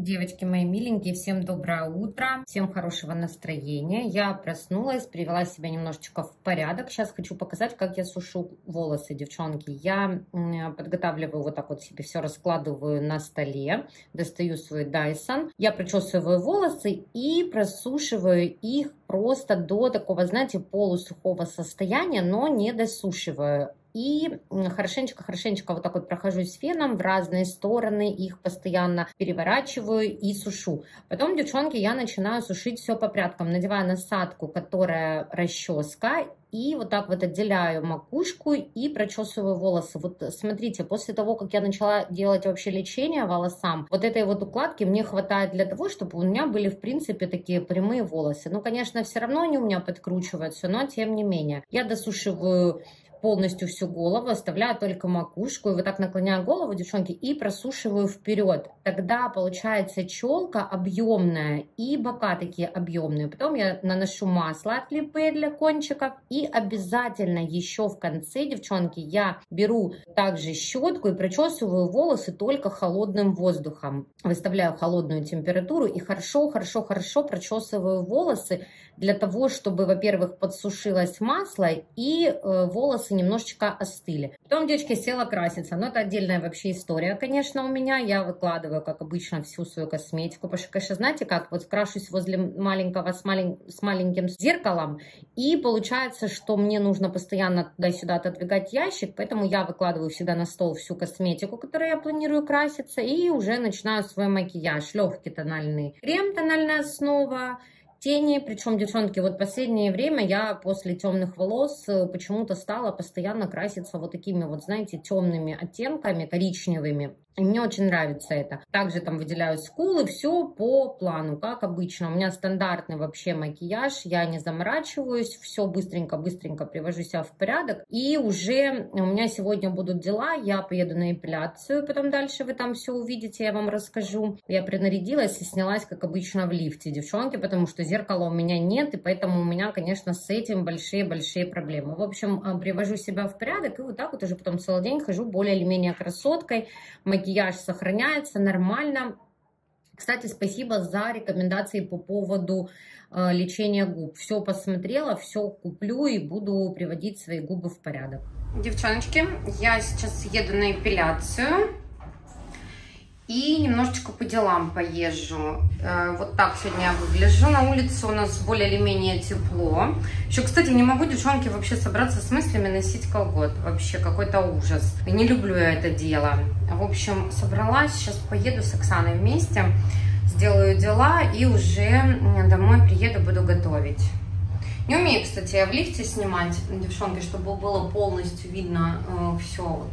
Девочки мои миленькие, всем доброе утро, всем хорошего настроения. Я проснулась, привела себя немножечко в порядок. Сейчас хочу показать, как я сушу волосы, девчонки. Я подготавливаю вот так вот себе все раскладываю на столе, достаю свой Dyson. Я причесываю волосы и просушиваю их просто до такого, знаете, полусухого состояния, но не досушиваю и хорошенечко-хорошенечко вот так вот прохожусь феном в разные стороны, их постоянно переворачиваю и сушу. Потом, девчонки, я начинаю сушить все по прядкам, надеваю насадку, которая расческа, и вот так вот отделяю макушку и прочесываю волосы. Вот смотрите, после того, как я начала делать вообще лечение волосам, вот этой вот укладки мне хватает для того, чтобы у меня были, в принципе, такие прямые волосы. Ну, конечно, все равно они у меня подкручиваются, но тем не менее. Я досушиваю полностью всю голову, оставляю только макушку, и вот так наклоняю голову, девчонки, и просушиваю вперед. Тогда получается челка объемная и бока такие объемные. Потом я наношу масло от липы для кончиков и обязательно еще в конце, девчонки, я беру также щетку и прочесываю волосы только холодным воздухом. Выставляю холодную температуру и хорошо-хорошо-хорошо прочесываю волосы для того, чтобы, во-первых, подсушилось масло и э, волосы волосы немножечко остыли. Потом девочки села краситься. Но это отдельная вообще история, конечно, у меня. Я выкладываю, как обычно, всю свою косметику. Потому что, конечно, знаете как, вот крашусь возле маленького с, малень... с маленьким зеркалом. И получается, что мне нужно постоянно туда-сюда отодвигать ящик. Поэтому я выкладываю всегда на стол всю косметику, которую я планирую краситься. И уже начинаю свой макияж. Легкий тональный крем, тональная основа тени, причем, девчонки, вот последнее время я после темных волос э, почему-то стала постоянно краситься вот такими вот, знаете, темными оттенками, коричневыми. И мне очень нравится это. Также там выделяю скулы, все по плану, как обычно. У меня стандартный вообще макияж, я не заморачиваюсь, все быстренько-быстренько привожу себя в порядок. И уже у меня сегодня будут дела, я поеду на эпиляцию, потом дальше вы там все увидите, я вам расскажу. Я принарядилась и снялась, как обычно, в лифте, девчонки, потому что зеркала у меня нет, и поэтому у меня, конечно, с этим большие-большие проблемы. В общем, а, привожу себя в порядок, и вот так вот уже потом целый день хожу более или менее красоткой, сохраняется нормально. Кстати, спасибо за рекомендации по поводу э, лечения губ. Все посмотрела, все куплю и буду приводить свои губы в порядок. Девчоночки, я сейчас еду на эпиляцию и немножечко по делам поезжу. Э, вот так сегодня я выгляжу. На улице у нас более или менее тепло. Еще, кстати, не могу, девчонки, вообще собраться с мыслями носить колгот. Вообще какой-то ужас. Не люблю я это дело. В общем, собралась, сейчас поеду с Оксаной вместе, сделаю дела и уже домой приеду, буду готовить. Не умею, кстати, я в лифте снимать, девчонки, чтобы было полностью видно э, все вот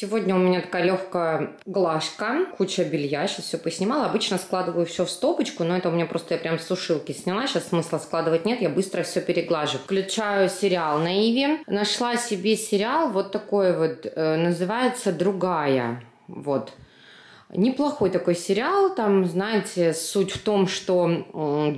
Сегодня у меня такая легкая глажка, куча белья, сейчас все поснимала. Обычно складываю все в стопочку, но это у меня просто я прям с сушилки сняла, сейчас смысла складывать нет, я быстро все переглажу. Включаю сериал на Иви. Нашла себе сериал вот такой вот, э, называется «Другая». Вот. Неплохой такой сериал, там, знаете, суть в том, что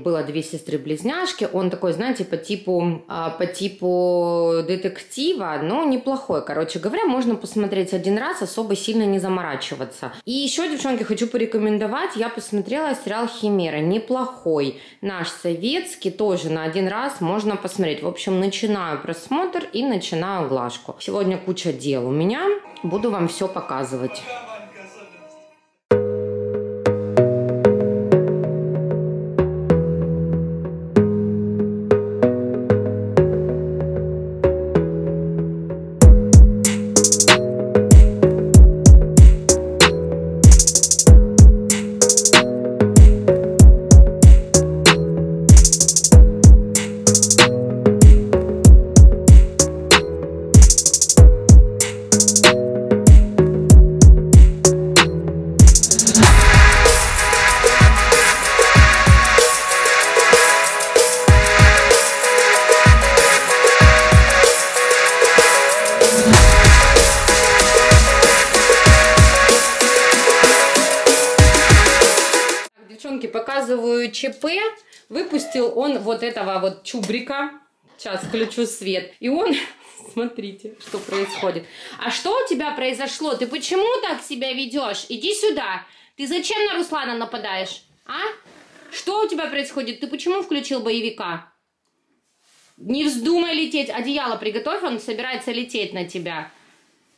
было две сестры-близняшки, он такой, знаете, по типу, а, по типу детектива, но неплохой, короче говоря, можно посмотреть один раз, особо сильно не заморачиваться. И еще, девчонки, хочу порекомендовать, я посмотрела сериал «Химера», неплохой, наш советский, тоже на один раз можно посмотреть. В общем, начинаю просмотр и начинаю глажку. Сегодня куча дел у меня, буду вам все показывать. девчонки, показываю ЧП. Выпустил он вот этого вот чубрика. Сейчас включу свет. И он Смотрите, что происходит. А что у тебя произошло? Ты почему так себя ведешь? Иди сюда. Ты зачем на Руслана нападаешь? А? Что у тебя происходит? Ты почему включил боевика? Не вздумай лететь. Одеяло приготовь, он собирается лететь на тебя.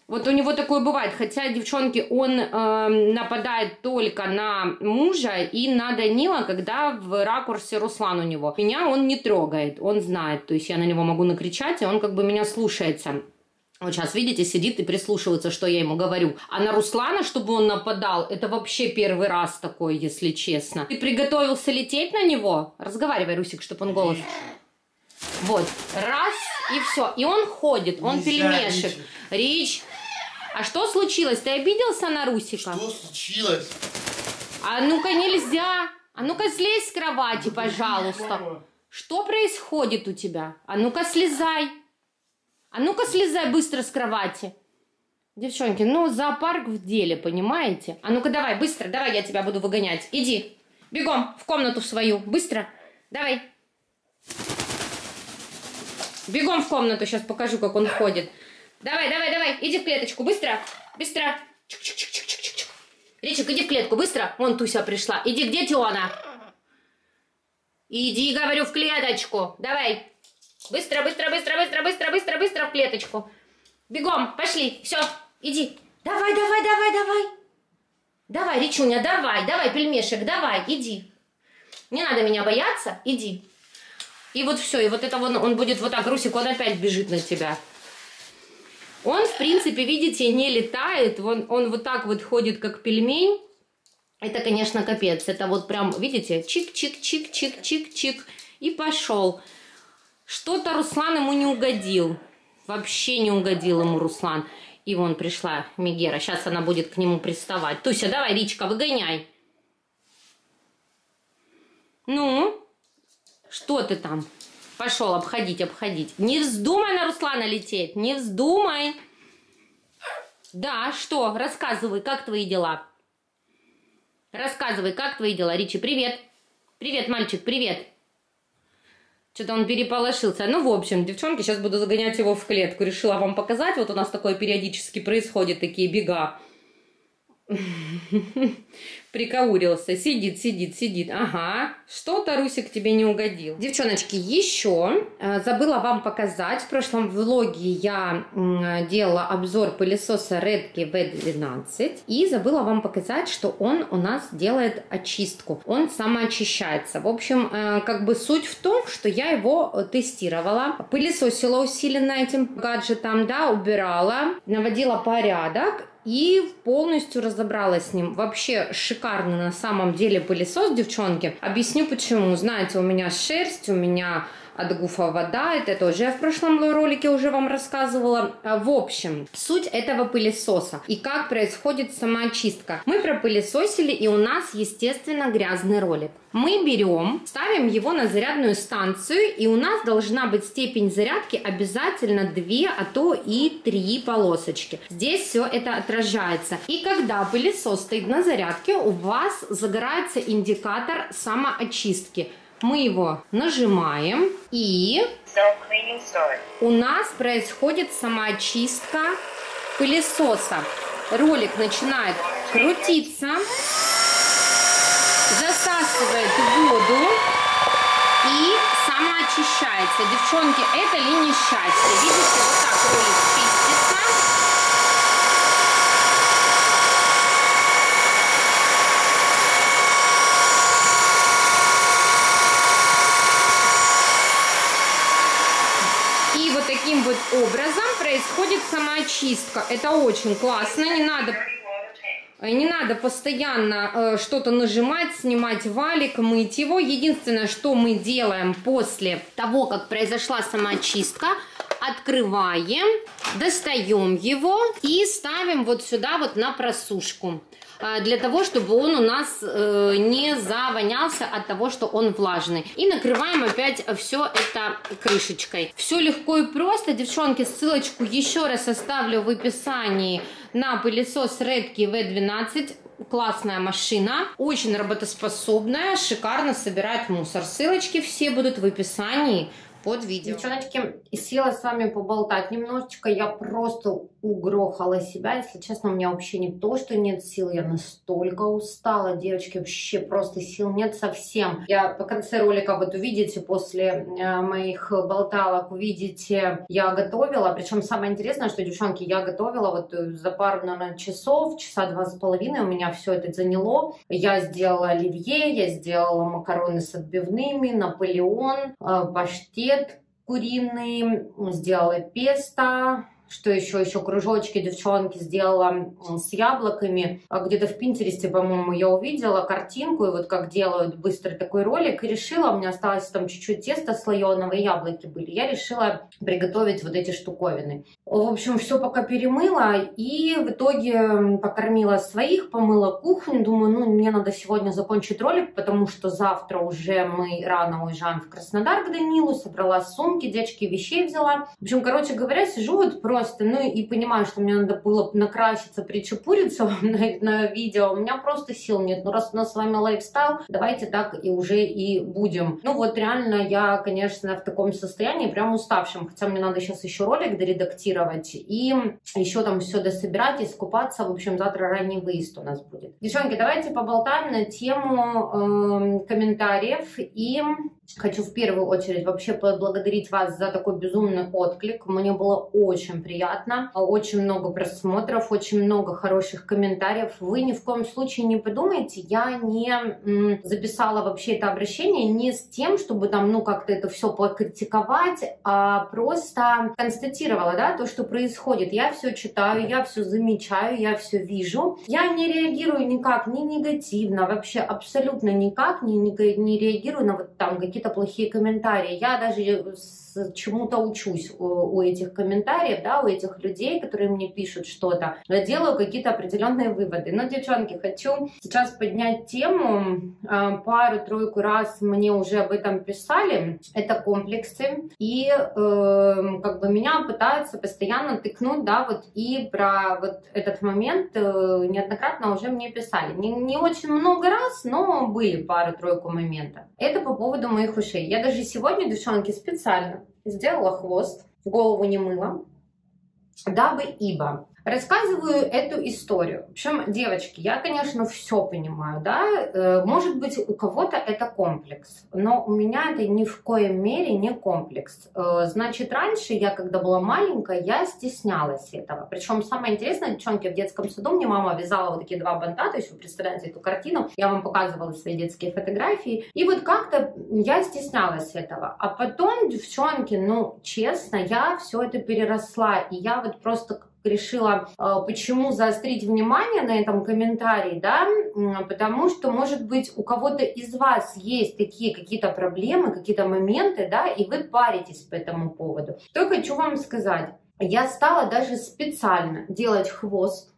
Вот у него такое бывает. Хотя, девчонки, он э, нападает только на мужа и на Данила, когда в ракурсе Руслан у него. Меня он не трогает, он знает. То есть я на него могу накричать, и он как бы меня слушается. Вот сейчас, видите, сидит и прислушивается, что я ему говорю. А на Руслана, чтобы он нападал, это вообще первый раз такой, если честно. Ты приготовился лететь на него? Разговаривай, Русик, чтобы он голос... Вот, раз, и все. И он ходит, он Нельзя, пельмешек. Рич, а что случилось? Ты обиделся на Русика? Что случилось? А ну-ка нельзя. А ну-ка слезь с кровати, ну, пожалуйста. Что происходит у тебя? А ну-ка слезай. А ну-ка слезай быстро с кровати. Девчонки, ну зоопарк в деле, понимаете? А ну-ка давай, быстро, давай я тебя буду выгонять. Иди, бегом в комнату свою, быстро. Давай. Бегом в комнату, сейчас покажу, как он ходит. Давай, давай, давай, иди в клеточку, быстро, быстро. Ричик, иди в клетку, быстро. Вон Туся пришла. Иди, где Теона? Иди, говорю, в клеточку. Давай. Быстро, быстро, быстро, быстро, быстро, быстро, быстро в клеточку. Бегом, пошли. Все, иди. Давай, давай, давай, давай. Давай, Ричуня, давай, давай, пельмешек, давай, иди. Не надо меня бояться, иди. И вот все, и вот это вон, он будет вот так, Русик, он опять бежит на тебя. Он, в принципе, видите, не летает, он, он вот так вот ходит, как пельмень. Это, конечно, капец. Это вот прям, видите, чик-чик-чик-чик-чик-чик. И пошел. Что-то Руслан ему не угодил. Вообще не угодил ему Руслан. И вон пришла Мегера. Сейчас она будет к нему приставать. Туся, давай, Ричка, выгоняй. Ну, что ты там? Пошел обходить, обходить. Не вздумай на Руслана лететь, не вздумай. Да, что? Рассказывай, как твои дела? Рассказывай, как твои дела? Ричи, привет. Привет, мальчик, привет. Что-то он переполошился. Ну, в общем, девчонки, сейчас буду загонять его в клетку. Решила вам показать. Вот у нас такое периодически происходит, такие бега. Прикаурился. Сидит, сидит, сидит. Ага. Что-то Русик тебе не угодил. Девчоночки, еще э, забыла вам показать. В прошлом влоге я делала обзор пылесоса Redke V12. И забыла вам показать, что он у нас делает очистку. Он самоочищается. В общем, э, как бы суть в том, что я его тестировала. Пылесосила усиленно этим гаджетом, да, убирала, наводила порядок и полностью разобралась с ним. Вообще шикарный на самом деле пылесос, девчонки. Объясню почему. Знаете, у меня шерсть, у меня от Гуфа вода. Это тоже я в прошлом ролике уже вам рассказывала. А, в общем, суть этого пылесоса и как происходит самоочистка. Мы пропылесосили и у нас, естественно, грязный ролик. Мы берем, ставим его на зарядную станцию и у нас должна быть степень зарядки обязательно 2, а то и 3 полосочки. Здесь все это отражается. И когда пылесос стоит на зарядке, у вас загорается индикатор самоочистки мы его нажимаем и у нас происходит самоочистка пылесоса. Ролик начинает крутиться, засасывает воду и самоочищается. Девчонки, это ли не счастье? Видите, вот так ролик чистится. вот образом происходит самоочистка. Это очень классно, не надо... Не надо постоянно э, что-то нажимать, снимать валик, мыть его. Единственное, что мы делаем после того, как произошла самоочистка, открываем, достаем его и ставим вот сюда вот на просушку для того, чтобы он у нас э, не завонялся от того, что он влажный. И накрываем опять все это крышечкой. Все легко и просто, девчонки, ссылочку еще раз оставлю в описании на пылесос Redkey V12 классная машина, очень работоспособная, шикарно собирает мусор. Ссылочки все будут в описании под видео. Девчоночки, села с вами поболтать немножечко. Я просто угрохала себя. Если честно, у меня вообще не то, что нет сил. Я настолько устала, девочки. Вообще просто сил нет совсем. Я по конце ролика вот увидите, после э, моих болталок увидите, я готовила. Причем самое интересное, что, девчонки, я готовила вот э, за пару, наверное, часов, часа два с половиной у меня все это заняло. Я сделала оливье, я сделала макароны с отбивными, наполеон, э, паштет омлет куриный, сделала песто, что еще, еще кружочки девчонки сделала с яблоками. А где-то в Пинтересте, по-моему, я увидела картинку, и вот как делают быстрый такой ролик, и решила, у меня осталось там чуть-чуть теста слоеного, и яблоки были. Я решила приготовить вот эти штуковины. В общем, все пока перемыла, и в итоге покормила своих, помыла кухню. Думаю, ну, мне надо сегодня закончить ролик, потому что завтра уже мы рано уезжаем в Краснодар к Данилу, собрала сумки, девочки вещей взяла. В общем, короче говоря, сижу вот просто просто, ну и понимаю, что мне надо было накраситься, причепуриться на, на видео, у меня просто сил нет. Ну раз у нас с вами лайфстайл, давайте так и уже и будем. Ну вот реально я, конечно, в таком состоянии, прям уставшем, хотя мне надо сейчас еще ролик доредактировать и еще там все дособирать, искупаться. В общем, завтра ранний выезд у нас будет. Девчонки, давайте поболтаем на тему э, комментариев и Хочу в первую очередь вообще поблагодарить вас за такой безумный отклик. Мне было очень приятно. Очень много просмотров, очень много хороших комментариев. Вы ни в коем случае не подумайте, я не записала вообще это обращение не с тем, чтобы там, ну, как-то это все покритиковать, а просто констатировала, да, то, что происходит. Я все читаю, я все замечаю, я все вижу. Я не реагирую никак, ни негативно, вообще абсолютно никак не, не, не реагирую на вот там какие-то плохие комментарии. Я даже чему-то учусь у, у этих комментариев, да, у этих людей, которые мне пишут что-то. Я делаю какие-то определенные выводы. Но, девчонки, хочу сейчас поднять тему. А, пару-тройку раз мне уже об этом писали. Это комплексы. И э, как бы меня пытаются постоянно тыкнуть, да, вот и про вот этот момент э, неоднократно уже мне писали. Не, не очень много раз, но были пару-тройку моментов. Это по поводу моих ушей. Я даже сегодня, девчонки, специально сделала хвост, голову не мыла, дабы ибо Рассказываю эту историю. В общем, девочки, я, конечно, все понимаю, да, э, может быть, у кого-то это комплекс, но у меня это ни в коем мере не комплекс. Э, значит, раньше я, когда была маленькая, я стеснялась этого. Причем самое интересное, девчонки, в детском саду мне мама вязала вот такие два банта, то есть вы представляете эту картину, я вам показывала свои детские фотографии, и вот как-то я стеснялась этого. А потом, девчонки, ну, честно, я все это переросла, и я вот просто решила, а, почему заострить внимание на этом комментарии, да, потому что, может быть, у кого-то из вас есть такие какие-то проблемы, какие-то моменты, да, и вы паритесь по этому поводу. Что хочу вам сказать. Я стала даже специально делать хвост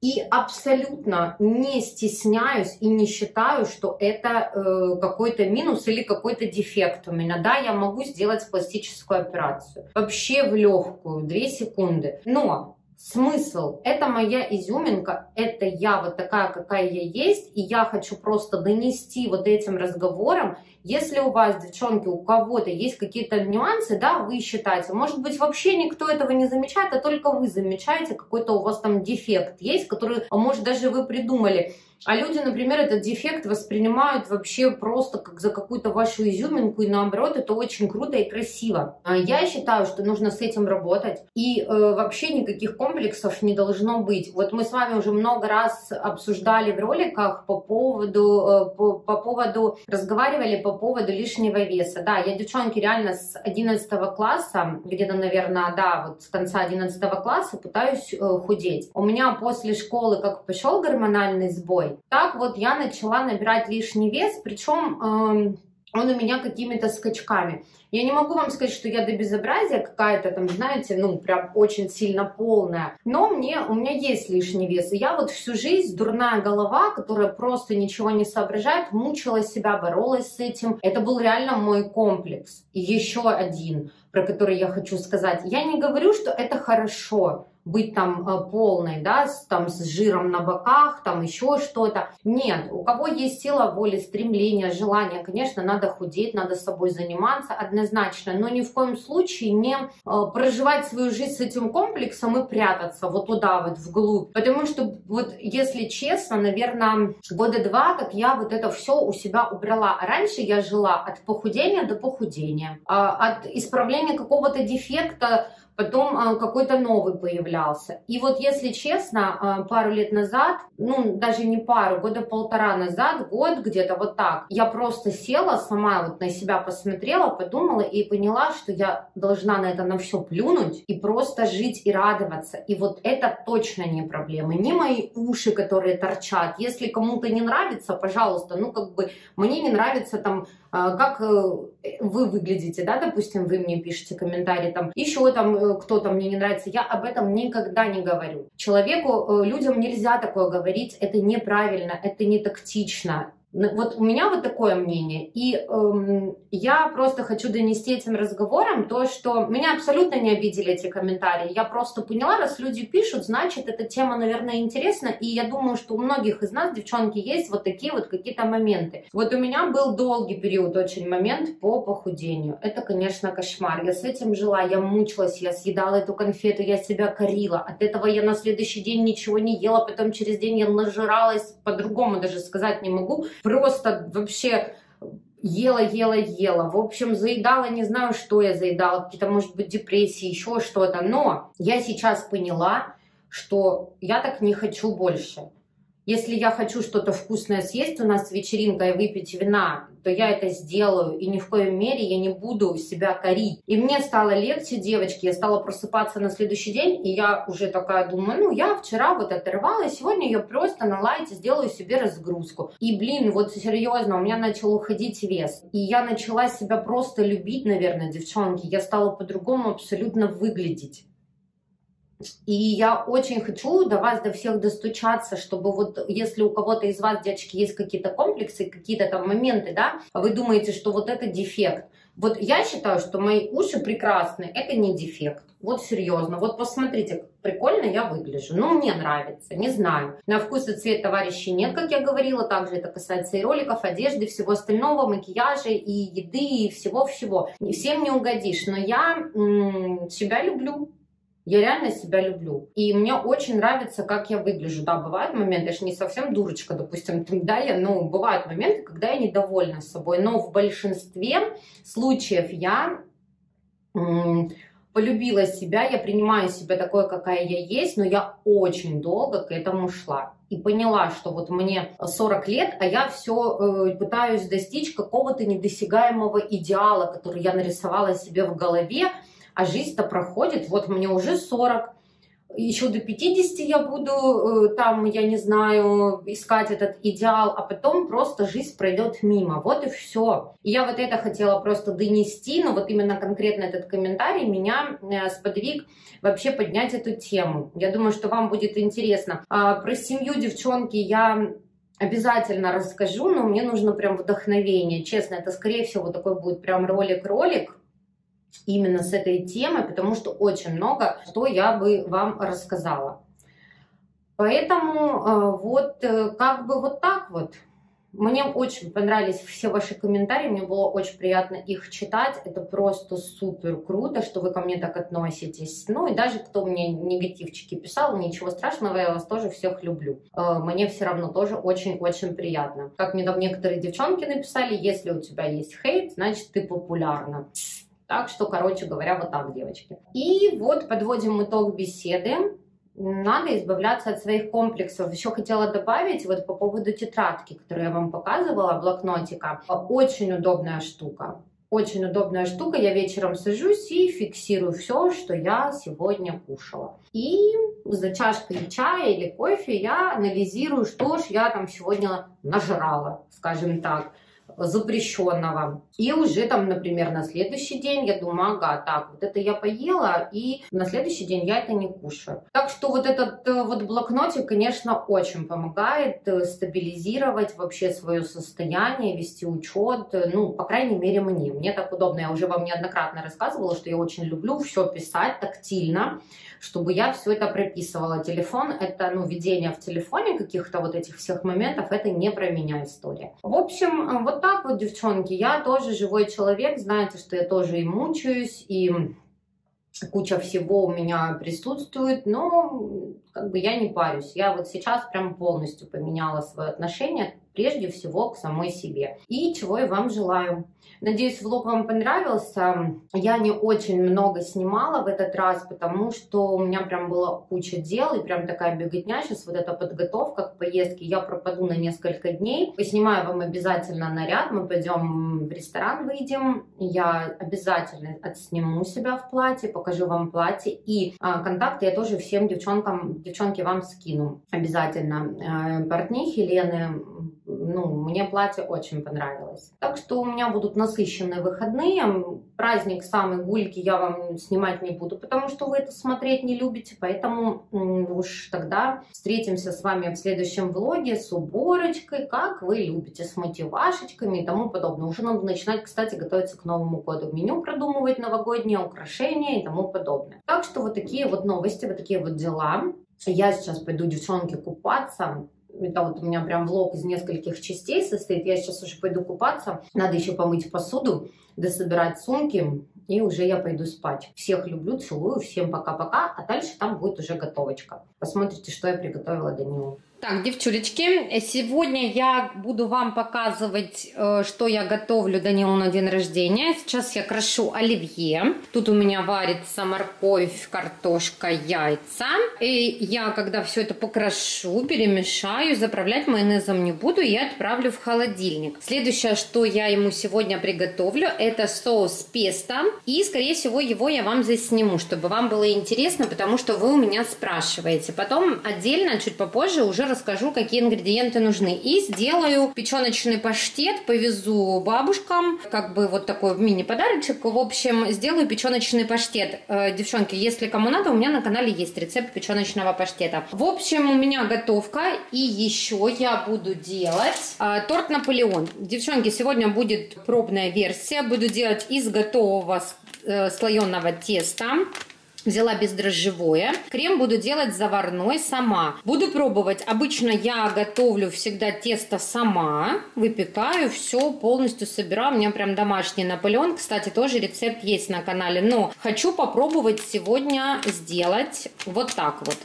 и абсолютно не стесняюсь и не считаю, что это э, какой-то минус или какой-то дефект у меня. Да, я могу сделать пластическую операцию. Вообще в легкую, 2 секунды. Но смысл, это моя изюминка, это я вот такая, какая я есть, и я хочу просто донести вот этим разговором если у вас, девчонки, у кого-то есть какие-то нюансы, да, вы считаете, может быть, вообще никто этого не замечает, а только вы замечаете, какой-то у вас там дефект есть, который, а может, даже вы придумали. А люди, например, этот дефект воспринимают вообще просто как за какую-то вашу изюминку, и наоборот, это очень круто и красиво. А я считаю, что нужно с этим работать, и э, вообще никаких комплексов не должно быть. Вот мы с вами уже много раз обсуждали в роликах по поводу, э, по, по поводу, разговаривали по поводу лишнего веса. Да, я, девчонки, реально с 11 класса, где-то, наверное, да, вот с конца 11 класса пытаюсь э, худеть. У меня после школы как пошел гормональный сбой, так вот я начала набирать лишний вес, причем... Э, он у меня какими-то скачками. Я не могу вам сказать, что я до безобразия какая-то там, знаете, ну, прям очень сильно полная. Но мне, у меня есть лишний вес. И я вот всю жизнь дурная голова, которая просто ничего не соображает, мучила себя, боролась с этим. Это был реально мой комплекс. И еще один, про который я хочу сказать. Я не говорю, что это хорошо быть там э, полной, да, с, там с жиром на боках, там еще что-то. Нет, у кого есть сила воли, стремление, желание, конечно, надо худеть, надо собой заниматься однозначно, но ни в коем случае не э, проживать свою жизнь с этим комплексом и прятаться вот туда вот вглубь. Потому что вот если честно, наверное, года два, как я вот это все у себя убрала. Раньше я жила от похудения до похудения, а от исправления какого-то дефекта потом а, какой-то новый появлялся. И вот если честно, а, пару лет назад, ну даже не пару, года полтора назад, год где-то вот так, я просто села сама вот на себя посмотрела, подумала и поняла, что я должна на это на все плюнуть и просто жить и радоваться. И вот это точно не проблема, не мои уши, которые торчат. Если кому-то не нравится, пожалуйста, ну как бы мне не нравится там а, как э, вы выглядите, да, допустим, вы мне пишете комментарии, там, еще там э, кто-то мне не нравится, я об этом никогда не говорю. Человеку, э, людям нельзя такое говорить, это неправильно, это не тактично, вот у меня вот такое мнение. И эм, я просто хочу донести этим разговором то, что меня абсолютно не обидели эти комментарии. Я просто поняла, раз люди пишут, значит, эта тема, наверное, интересна. И я думаю, что у многих из нас, девчонки, есть вот такие вот какие-то моменты. Вот у меня был долгий период, очень момент по похудению. Это, конечно, кошмар. Я с этим жила, я мучилась, я съедала эту конфету, я себя корила. От этого я на следующий день ничего не ела, потом через день я нажиралась, по-другому даже сказать не могу просто вообще ела, ела, ела. В общем, заедала, не знаю, что я заедала, какие-то, может быть, депрессии, еще что-то. Но я сейчас поняла, что я так не хочу больше. Если я хочу что-то вкусное съесть, у нас вечеринка и выпить вина, то я это сделаю, и ни в коем мере я не буду себя корить. И мне стало легче, девочки, я стала просыпаться на следующий день, и я уже такая думаю, ну, я вчера вот оторвалась, сегодня я просто на лайте сделаю себе разгрузку. И, блин, вот серьезно, у меня начал уходить вес. И я начала себя просто любить, наверное, девчонки. Я стала по-другому абсолютно выглядеть. И я очень хочу до вас, до всех достучаться, чтобы вот если у кого-то из вас, девочки, есть какие-то комплексы, какие-то там моменты, да, вы думаете, что вот это дефект. Вот я считаю, что мои уши прекрасные, это не дефект. Вот серьезно, вот посмотрите, прикольно я выгляжу. Ну, мне нравится, не знаю. На вкус и цвет товарищей нет, как я говорила. Также это касается и роликов, одежды, всего остального, макияжа и еды, и всего-всего. Всем не угодишь, но я м- себя люблю. Я реально себя люблю. И мне очень нравится, как я выгляжу. Да, бывают моменты, я же не совсем дурочка, допустим, да, я, ну, бывают моменты, когда я недовольна собой. Но в большинстве случаев я полюбила себя, я принимаю себя такой, какая я есть, но я очень долго к этому шла. И поняла, что вот мне 40 лет, а я все э, пытаюсь достичь какого-то недосягаемого идеала, который я нарисовала себе в голове, а жизнь-то проходит, вот мне уже 40, еще до 50 я буду э, там, я не знаю, искать этот идеал, а потом просто жизнь пройдет мимо. Вот и все. Я вот это хотела просто донести, но вот именно конкретно этот комментарий меня э, сподвиг вообще поднять эту тему. Я думаю, что вам будет интересно. А, про семью, девчонки, я обязательно расскажу, но мне нужно прям вдохновение. Честно, это скорее всего такой будет прям ролик-ролик именно с этой темой, потому что очень много, что я бы вам рассказала. Поэтому э, вот э, как бы вот так вот. Мне очень понравились все ваши комментарии, мне было очень приятно их читать. Это просто супер круто, что вы ко мне так относитесь. Ну и даже кто мне негативчики писал, ничего страшного, я вас тоже всех люблю. Э, мне все равно тоже очень-очень приятно. Как мне там некоторые девчонки написали, если у тебя есть хейт, значит ты популярна. Так что, короче говоря, вот так, девочки. И вот подводим итог беседы. Надо избавляться от своих комплексов. Еще хотела добавить вот по поводу тетрадки, которую я вам показывала, блокнотика. Очень удобная штука. Очень удобная штука. Я вечером сажусь и фиксирую все, что я сегодня кушала. И за чашкой чая или кофе я анализирую, что ж я там сегодня нажрала, скажем так. Запрещенного. И уже там, например, на следующий день я думаю, ага, так, вот это я поела, и на следующий день я это не кушаю. Так что вот этот э, вот блокнотик, конечно, очень помогает э, стабилизировать вообще свое состояние, вести учет, э, ну, по крайней мере, мне. Мне так удобно, я уже вам неоднократно рассказывала, что я очень люблю все писать тактильно, чтобы я все это прописывала. Телефон — это, ну, ведение в телефоне каких-то вот этих всех моментов, это не про меня история. В общем, вот так вот, девчонки, я тоже живой человек, знаете, что я тоже и мучаюсь, и куча всего у меня присутствует, но как бы я не парюсь. Я вот сейчас прям полностью поменяла свое отношение прежде всего к самой себе. И чего я вам желаю. Надеюсь, влог вам понравился. Я не очень много снимала в этот раз, потому что у меня прям была куча дел и прям такая беготня. Сейчас вот эта подготовка к поездке. Я пропаду на несколько дней. Поснимаю вам обязательно наряд. Мы пойдем в ресторан, выйдем. Я обязательно отсниму себя в платье, покажу вам платье. И а, контакты я тоже всем девчонкам, девчонки вам скину обязательно. Э, портнихи Лены ну, мне платье очень понравилось. Так что у меня будут насыщенные выходные. Праздник самый гульки я вам снимать не буду, потому что вы это смотреть не любите. Поэтому уж тогда встретимся с вами в следующем влоге с уборочкой, как вы любите, с мотивашечками и тому подобное. Уже надо начинать, кстати, готовиться к Новому году. Меню продумывать новогодние украшения и тому подобное. Так что вот такие вот новости, вот такие вот дела. Я сейчас пойду, девчонки, купаться это вот у меня прям влог из нескольких частей состоит. Я сейчас уже пойду купаться. Надо еще помыть посуду, дособирать сумки. И уже я пойду спать. Всех люблю, целую. Всем пока-пока. А дальше там будет уже готовочка. Посмотрите, что я приготовила Данилу. Так, девчулечки, сегодня я буду вам показывать, э, что я готовлю Данилу на день рождения. Сейчас я крошу оливье. Тут у меня варится морковь, картошка, яйца. И я, когда все это покрошу, перемешаю, заправлять майонезом не буду, и отправлю в холодильник. Следующее, что я ему сегодня приготовлю, это соус песто. И, скорее всего, его я вам здесь сниму, чтобы вам было интересно, потому что вы у меня спрашиваете. Потом отдельно, чуть попозже, уже расскажу, какие ингредиенты нужны. И сделаю печеночный паштет, повезу бабушкам, как бы вот такой мини-подарочек. В общем, сделаю печеночный паштет. Э, девчонки, если кому надо, у меня на канале есть рецепт печеночного паштета. В общем, у меня готовка. И еще я буду делать э, торт Наполеон. Девчонки, сегодня будет пробная версия. Буду делать из готового э, слоеного теста. Взяла бездрожжевое. Крем буду делать заварной сама. Буду пробовать. Обычно я готовлю всегда тесто сама. Выпекаю, все полностью собираю. У меня прям домашний Наполеон. Кстати, тоже рецепт есть на канале. Но хочу попробовать сегодня сделать вот так вот.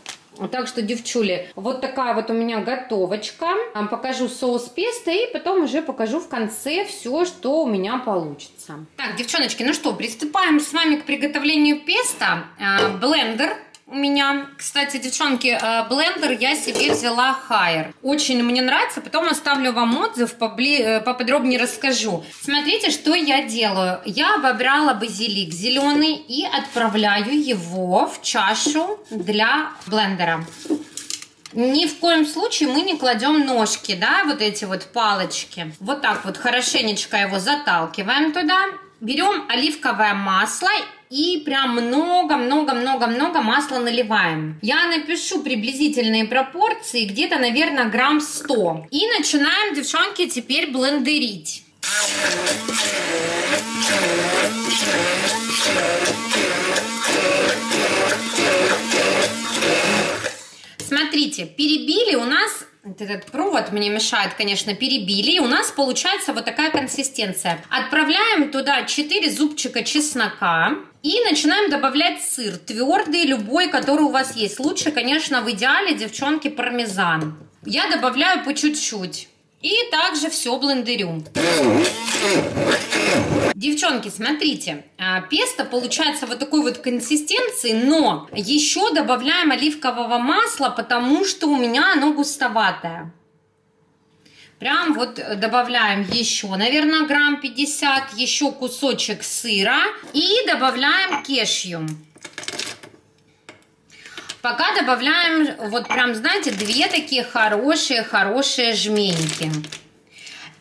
Так что, девчули, вот такая вот у меня готовочка. Покажу соус песто и потом уже покажу в конце все, что у меня получится. Так, девчоночки, ну что, приступаем с вами к приготовлению песто. А, блендер у меня. Кстати, девчонки, э, блендер я себе взяла Хайер. Очень мне нравится, потом оставлю вам отзыв, побли... Э, поподробнее расскажу. Смотрите, что я делаю. Я выбрала базилик зеленый и отправляю его в чашу для блендера. Ни в коем случае мы не кладем ножки, да, вот эти вот палочки. Вот так вот хорошенечко его заталкиваем туда. Берем оливковое масло и прям много-много-много-много масла наливаем. Я напишу приблизительные пропорции, где-то, наверное, грамм 100. И начинаем, девчонки, теперь блендерить. Смотрите, перебили у нас этот провод мне мешает, конечно, перебили. И у нас получается вот такая консистенция. Отправляем туда 4 зубчика чеснока. И начинаем добавлять сыр. Твердый, любой, который у вас есть. Лучше, конечно, в идеале, девчонки, пармезан. Я добавляю по чуть-чуть. И также все блендерю. Девчонки, смотрите, а, песто получается вот такой вот консистенции, но еще добавляем оливкового масла, потому что у меня оно густоватое. Прям вот добавляем еще, наверное, грамм 50, еще кусочек сыра и добавляем кешью. Пока добавляем вот прям, знаете, две такие хорошие-хорошие жменьки.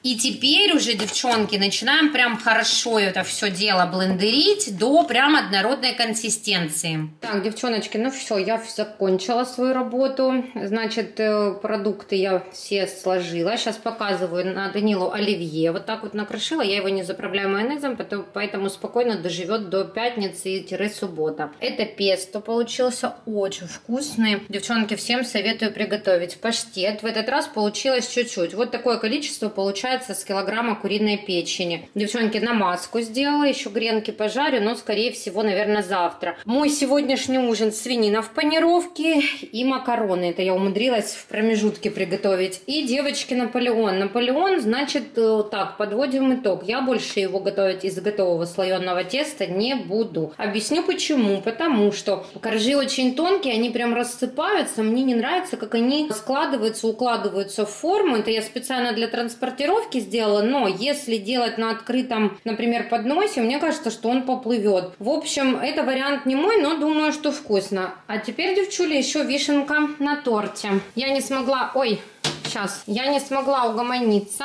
И теперь уже, девчонки, начинаем прям хорошо это все дело блендерить до прям однородной консистенции. Так, девчоночки, ну все, я закончила свою работу. Значит, э, продукты я все сложила. Сейчас показываю на Данилу оливье. Вот так вот накрошила. Я его не заправляю майонезом, поэтому спокойно доживет до пятницы-суббота. Это песто получился очень вкусный. Девчонки, всем советую приготовить. Паштет в этот раз получилось чуть-чуть. Вот такое количество получается получается с килограмма куриной печени. Девчонки, намазку сделала, еще гренки пожарю, но, скорее всего, наверное, завтра. Мой сегодняшний ужин свинина в панировке и макароны. Это я умудрилась в промежутке приготовить. И, девочки, Наполеон. Наполеон, значит, э, так, подводим итог. Я больше его готовить из готового слоеного теста не буду. Объясню почему. Потому что коржи очень тонкие, они прям рассыпаются. Мне не нравится, как они складываются, укладываются в форму. Это я специально для транспортировки упаковки сделала, но если делать на открытом, например, подносе, мне кажется, что он поплывет. В общем, это вариант не мой, но думаю, что вкусно. А теперь, девчули, еще вишенка на торте. Я не смогла... Ой, сейчас. Я не смогла угомониться.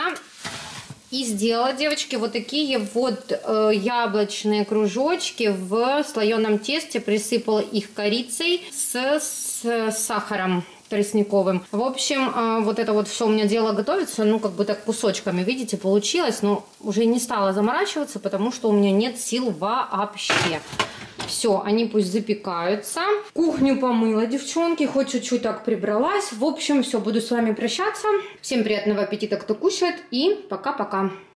И сделала, девочки, вот такие вот э, яблочные кружочки в слоеном тесте. Присыпала их корицей с, с сахаром тростниковым. В общем, а, вот это вот все у меня дело готовится, ну, как бы так кусочками, видите, получилось, но уже не стала заморачиваться, потому что у меня нет сил вообще. Все, они пусть запекаются. Кухню помыла, девчонки, хоть чуть-чуть так прибралась. В общем, все, буду с вами прощаться. Всем приятного аппетита, кто кушает, и пока-пока.